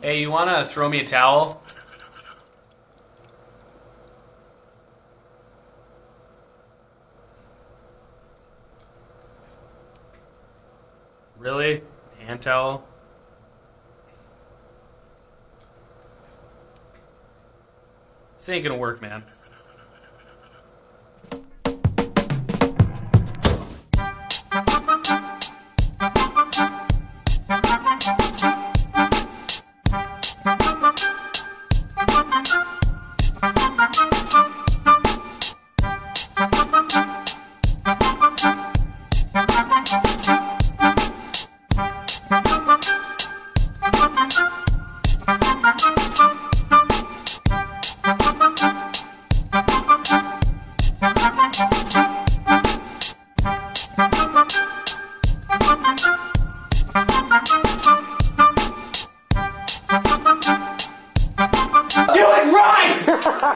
Hey, you wanna throw me a towel? Really? Hand towel? This ain't gonna work, man. Do it right!